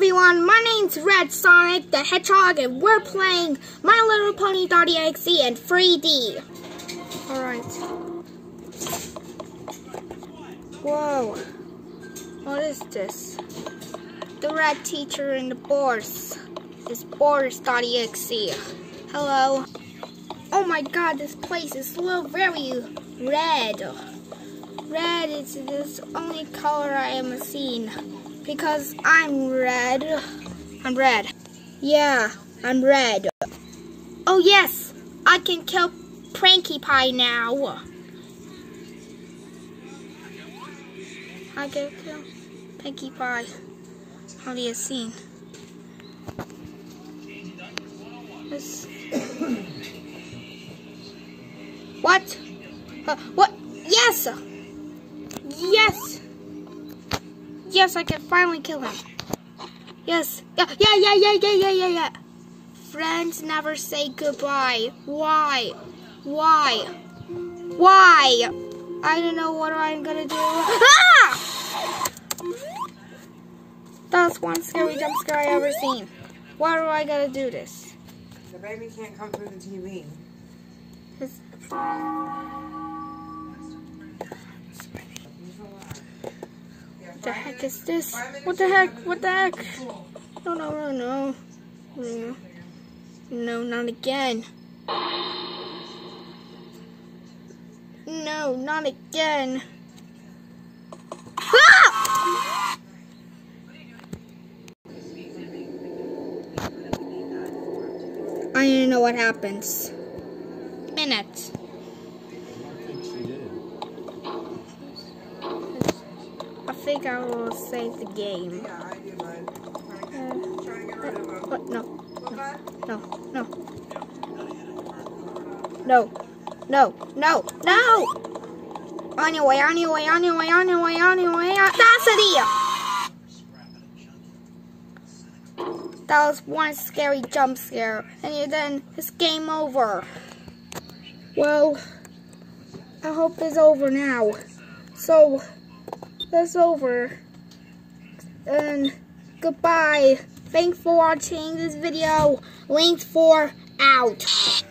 everyone, my name's Red Sonic the Hedgehog and we're playing My Little Pony Pony.exe in 3D. Alright. Whoa. What is this? The red teacher in the Boris. Is Boris.exe. Hello. Oh my god, this place is so very red. Red is the only color I am seeing. Because I'm red. I'm red. Yeah, I'm red. Oh yes, I can kill Pinkie Pie now. I can kill Pinkie Pie. How do you see? What? Uh, what? Yes! Yes! Yes, I can finally kill him. Yes. Yeah, yeah, yeah, yeah, yeah, yeah, yeah, yeah. Friends never say goodbye. Why? Why? Why? I don't know what I'm gonna do. Ah! That's one scary jump scare I ever seen. Why do I gotta do this? The baby can't come through the TV. It's- the heck is this? What the heck? What the heck? No, no, no, no. No, no not again. No, not again. Ah! I don't know what happens. Minute. Think I will save the game. Yeah, I do mine. Uh, Trying to get rid of them. what? No, no, no. No, no, no, no! On your way, on your way, on your way, on your way, on your way. Audacity! That was one scary jump scare, and you- then it's game over. Well, I hope it's over now. So, that's over. And goodbye. Thanks for watching this video. Links for out.